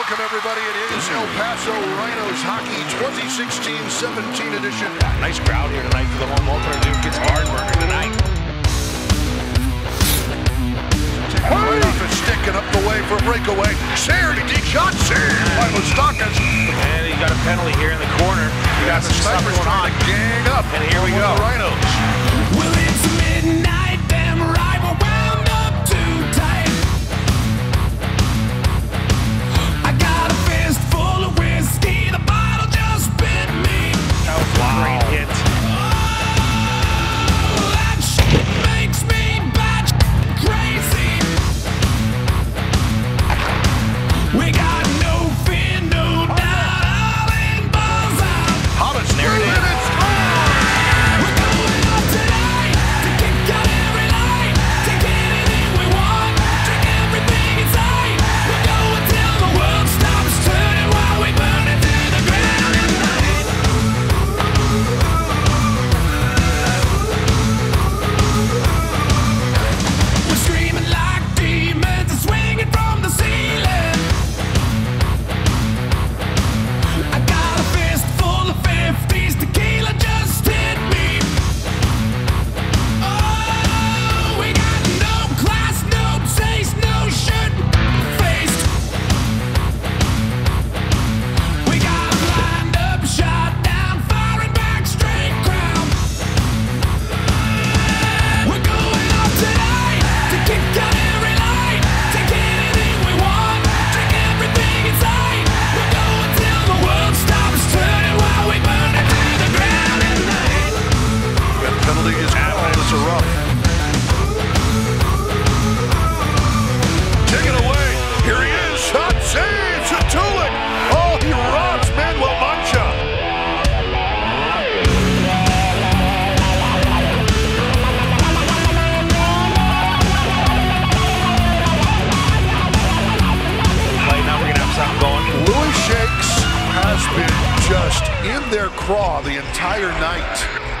Welcome, everybody. It is El Paso Rhinos Hockey 2016-17 edition. Nice crowd here tonight for the home opener. Duke gets hard burner tonight. Right off his stick and up the way for a breakaway. Sayer, deep shot, Sayer by Mustakas. And he got a penalty here in the corner. You got some stuff going on. Gang up. And here we go. The Rhinos. We got the entire night.